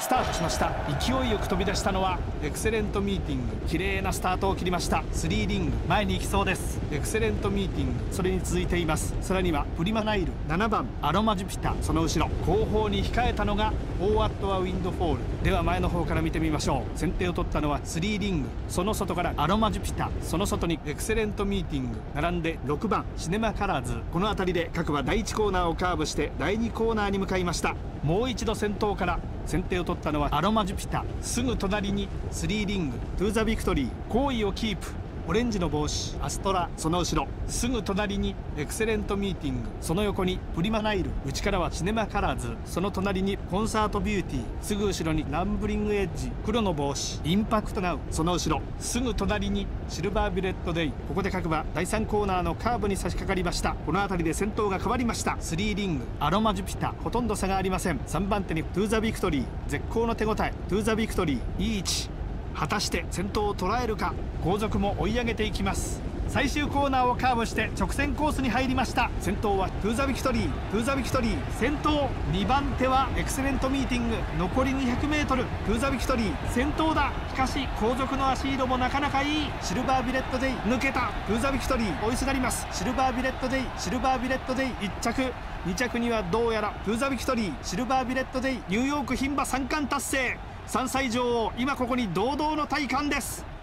スタートしました。勢いよく飛び出したのはエクセレントミーティング。綺麗なスタートを切りました。スリーリング。前に行きそうです。エクセレントミーティング。それに続いています。さらにはプリマナイル。7番。アロマジュピター。その後ろ。後方に控えたのがオーワットアウィンドフォール。では前の方から見てみましょう。先手を取ったのはスリーリング。その外からアロマジュピター。その外にエクセレントミーティング。並んで6番。シネマカラーズ。この辺りで各馬第1コーナーをカーブして第2コーナーに向かいました。もう一度先頭から先手を取ったのはアロマジュピタすぐ隣にスリーリングトゥーザビクトリー。好位をキープ。オレンジの帽子アストラその後ろ。すぐ隣にエクセレントミーティング。その横にプリマナイル。内からはシネマカラーズ。その隣にコンサートビューティー。すぐ後ろにランブリングエッジ。黒の帽子。インパクトナウ。その後ろ。すぐ隣にシルバービレットデイ。ここで各馬第3コーナーのカーブに差し掛かりました。この辺りで先頭が変わりました。スリーリング。アロマジュピタほとんど差がありません。3番手にトゥーザビクトリー。絶好の手応え。トゥーザビクトリー。いい位置。果たして先頭を捉えるか後続も追い上げていきます。最終コーナーをカーブして直線コースに入りました。先頭はトゥーザビクトリー。トゥーザビクトリー先頭2番手はエクセレントミーティング。残り 200m トゥーザビクトリー先頭だ。しかし後続の脚色もなかなかいい。シルバービレットデイ抜けた。トゥーザビクトリー追いすがります。シルバービレットデイシルバービレットデイ1着。2着にはどうやらトゥーザビクトリーシルバービレットデイニューヨーク牝馬3冠達成。3歳女王今ここに堂々の体感です。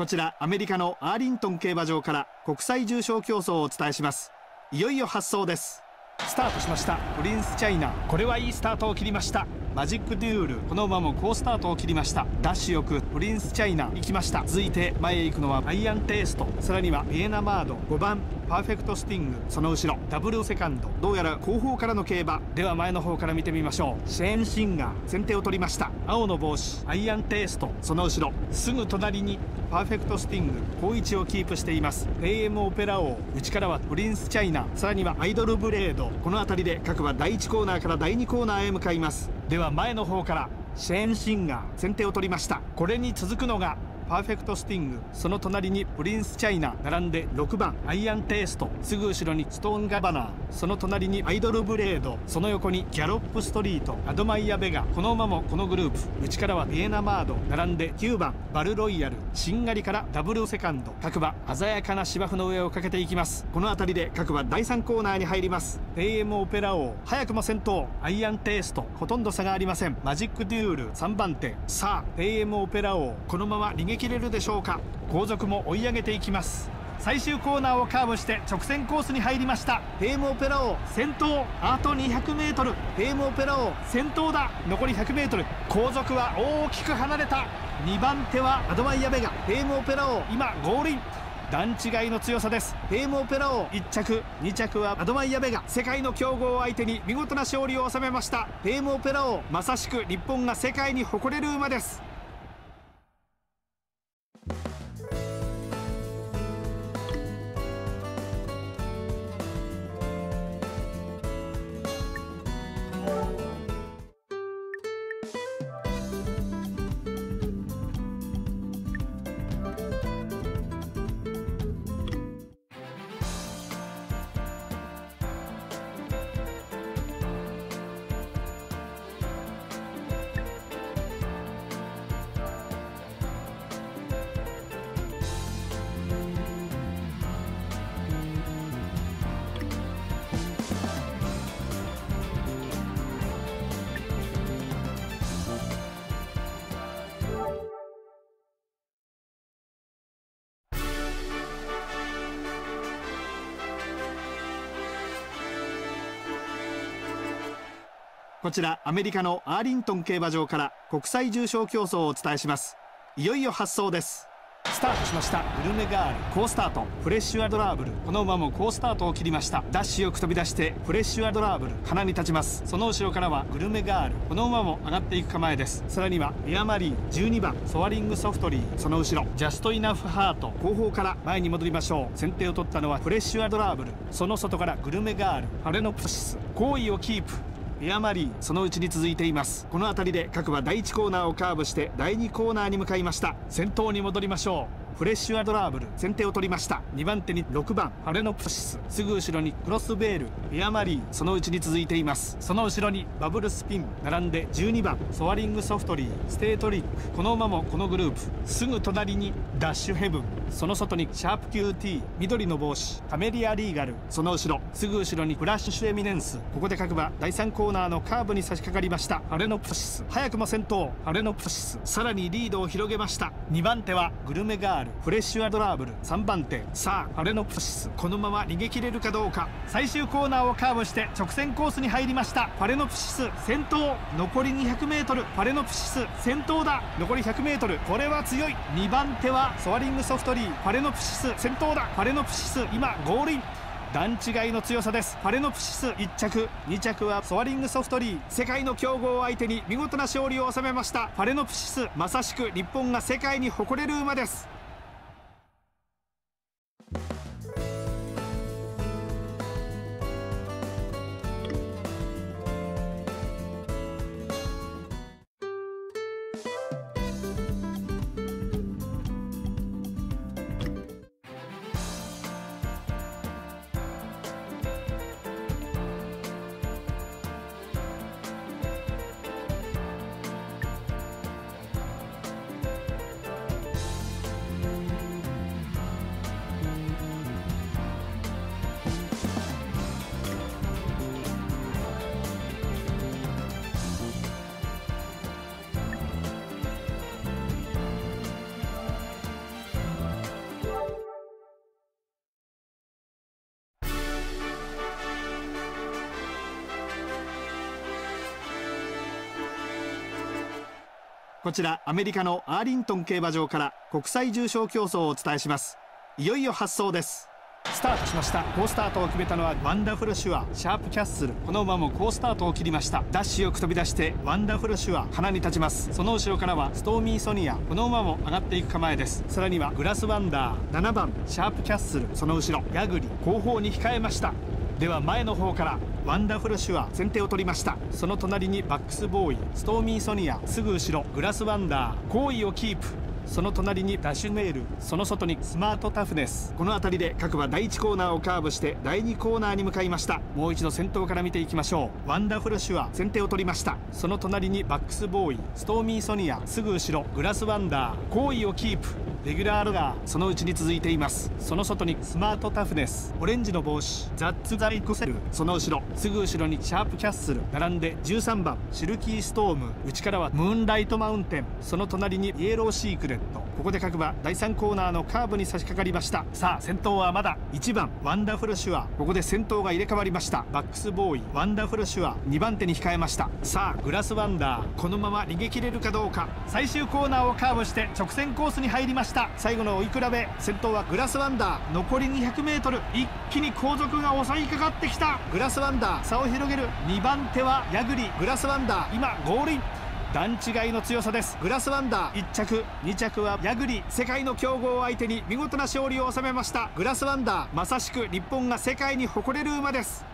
こちらアメリカのアーリントン競馬場から国際重賞競走をお伝えします。いよいよ発走です。スタートしました。プリンスチャイナ。これはいいスタートを切りました。マジックデュールこの馬も好スタートを切りました。ダッシュよくプリンスチャイナ行きました。続いて前へ行くのはアイアンテイスト。さらにはビエナマード。5番パーフェクトスティング。その後ろダブルセカンド。どうやら後方からの競馬。では前の方から見てみましょう。シェーンシンガー先手を取りました。青の帽子アイアンテイスト。その後ろすぐ隣にパーフェクトスティング。好位置をキープしています。AM オペラ王。内からはプリンスチャイナ。さらにはアイドルブレード。この辺りで各馬第1コーナーから第2コーナーへ向かいます。では前の方からシェーンシンガー先手を取りました。これに続くのがパーフェクトスティング。その隣にプリンスチャイナ。並んで6番。アイアンテイスト。すぐ後ろにストーンガバナー。その隣にアイドルブレード。その横にギャロップストリート。アドマイヤベガ。この馬もこのグループ。内からはビエナマード。並んで9番。バルロイヤル。しんがりからダブルセカンド。各馬鮮やかな芝生の上をかけていきます。この辺りで各馬第3コーナーに入ります。AM オペラ王。早くも先頭。アイアンテイスト。ほとんど差がありません。マジックデュール。3番手。さあ AM オペラ王。このまま逃げ切れるでしょうか？後続も追い上げていきます。最終コーナーをカーブして直線コースに入りました。ペームオペラ王先頭あと 200m ペームオペラ王先頭だ。残り 100m 後続は大きく離れた。2番手はアドマイヤベガ。ペームオペラ王今ゴールイン。段違いの強さです。ペームオペラ王1着。2着はアドマイヤベガ。世界の強豪を相手に見事な勝利を収めました。ペームオペラ王まさしく日本が世界に誇れる馬です。こちらアメリカのアーリントン競馬場から国際重賞競走をお伝えします。いよいよ発走です。スタートしました。グルメガール。好スタート。フレッシュアドラーブル。この馬も好スタートを切りました。ダッシュよく飛び出してフレッシュアドラーブル。ハナに立ちます。その後ろからはグルメガール。この馬も上がっていく構えです。さらにはエアマリー12番。ソアリングソフトリー。その後ろ。ジャストイナフハート。後方から前に戻りましょう。先手を取ったのはフレッシュアドラーブル。その外からグルメガール。ファレノプシス。好位をキープ。エアマリーそのうちに続いています。この辺りで各馬第1コーナーをカーブして第2コーナーに向かいました。先頭に戻りましょう。フレッシュアドラーブル先手を取りました。2番手に6番ファレノプシス。すぐ後ろにクロスベールエアマリーそのうちに続いています。その後ろにバブルスピン並んで12番ソアリングソフトリーステートリック。この馬もこのグループ。すぐ隣にダッシュヘブン。その外にシャープ QT 緑の帽子カメリアリーガル。その後ろ。すぐ後ろにフラッシュエミネンス。ここで各馬第3コーナーのカーブに差し掛かりました。ファレノプシス。早くも先頭。ファレノプシス。さらにリードを広げました。2番手はグルメガール。フレッシュアドラーブル3番手さあファレノプシスこのまま逃げ切れるかどうか。最終コーナーをカーブして直線コースに入りました。ファレノプシス先頭。残り 200m ファレノプシス先頭だ。残り 100m これは強い。2番手はソアリングソフトリー。ファレノプシス先頭だ。ファレノプシス今ゴールイン。段違いの強さです。ファレノプシス1着。2着はソアリングソフトリー。世界の強豪を相手に見事な勝利を収めました。ファレノプシスまさしく日本が世界に誇れる馬です。こちらアメリカのアーリントン競馬場から国際重賞競走をお伝えします。いよいよ発走です。スタートしました。好スタートを決めたのはワンダフルシュアシャープキャッスル。この馬も好スタートを切りました。ダッシュよく飛び出してワンダフルシュアハナに立ちます。その後ろからはストーミーソニア。この馬も上がっていく構えです。さらにはグラスワンダー。7番シャープキャッスル。その後ろヤグリ。後方に控えました。では前の方からワンダフルシュア先手を取りました。その隣にバックスボーイストーミーソニアすぐ後ろグラスワンダー好位をキープ。その隣にダッシュメールその外にスマートタフネス。この辺りで各馬第1コーナーをカーブして第2コーナーに向かいました。もう一度先頭から見ていきましょう。ワンダフルシュア先手を取りました。その隣にバックスボーイストーミーソニアすぐ後ろグラスワンダー好位をキープ。レギュラールガーそのうちに続いています。その外にスマートタフネスオレンジの帽子ザッツ・ザ・イクセルその後ろすぐ後ろにシャープキャッスル並んで13番シルキーストーム内からはムーンライトマウンテンその隣にイエローシークレット。ここで各馬第3コーナーのカーブに差し掛かりました。さあ先頭はまだ1番ワンダフルシュアここで先頭が入れ替わりました。バックスボーイワンダフルシュア2番手に控えました。さあグラスワンダーこのまま逃げ切れるかどうか。最終コーナーをカーブして直線コースに入りました。最後の追い比べ先頭はグラスワンダー。残り 200m 一気に後続が襲いかかってきた。グラスワンダー。差を広げる。2番手はヤグリグラスワンダー。今ゴールイン。段違いの強さです。グラスワンダー。1着。2着はヤグリ世界の強豪を相手に見事な勝利を収めました。グラスワンダー。まさしく日本が世界に誇れる馬です。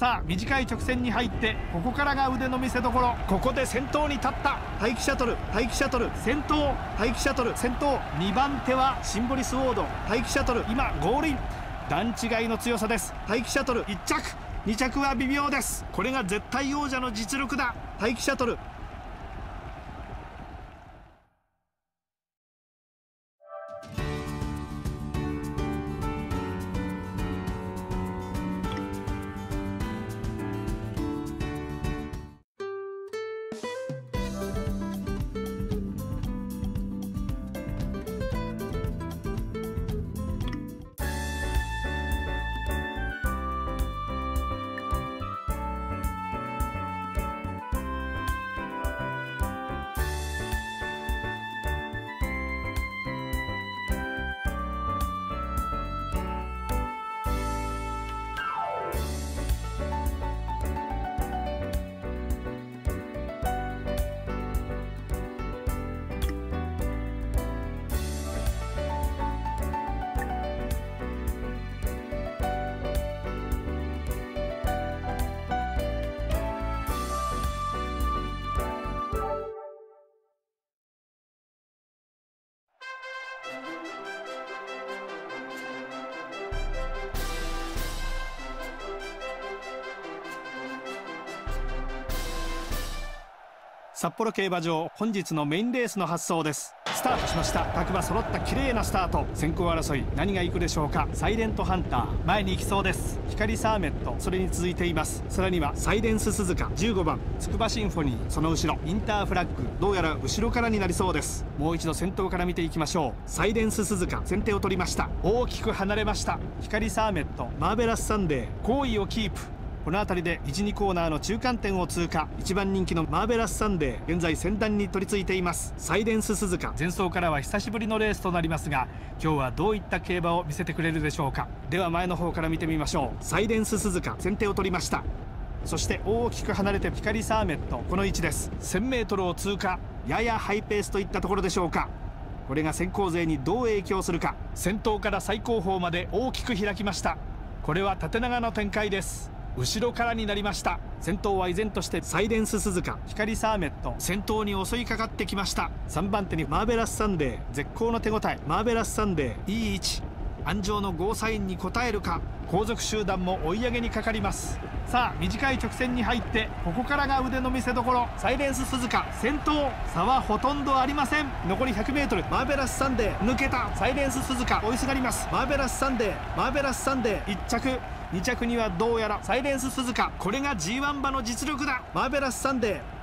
さあ短い直線に入ってここからが腕の見せ所。ここで先頭に立った。待機シャトル待機シャトル。先頭待機シャトル。先頭2番手はシンボリスウォード。待機シャトル。今ゴールイン。段違いの強さです。待機シャトル。1着。2着は微妙です。これが絶対王者の実力だ。待機シャトル札幌競馬場本日のメインレースの発走です。スタートしました。各馬揃った綺麗なスタート。先行争い何が行くでしょうか。サイレントハンター。前に行きそうです。ヒカリサーメット。それに続いています。さらにはサイレンススズカ。15番。ツクバシンフォニー。その後ろ。インターフラッグ。どうやら後ろからになりそうです。もう一度先頭から見ていきましょう。サイレンススズカ。先手を取りました。大きく離れました。ヒカリサーメット。マーベラスサンデー。好位をキープ。この辺りで12コーナーの中間点を通過。1番人気のマーベラスサンデー現在先団に取り付いています。サイレンススズカ。前走からは久しぶりのレースとなりますが今日はどういった競馬を見せてくれるでしょうか。では前の方から見てみましょう。サイレンススズカ先手を取りました。そして大きく離れてヒカリサーメットこの位置です。1000m を通過。ややハイペースといったところでしょうか。これが先行勢にどう影響するか。先頭から最後方まで大きく開きました。これは縦長の展開です。後ろからになりました。先頭は依然としてサイレンススズカ。ヒカリサーメット。先頭に襲いかかってきました。3番手にマーベラスサンデー。絶好の手応え。マーベラスサンデー。いい位置鞍上のゴーサインに応えるか。後続集団も追い上げにかかります。さあ短い直線に入ってここからが腕の見せ所。サイレンススズカ。先頭差はほとんどありません。残り 100m マーベラスサンデー。抜けた。サイレンススズカ。追いすがります。マーベラスサンデー。マーベラスサンデー。1着2着にはどうやらサイレンススズカ。これが G1 馬の実力だ。マーベラスサンデー。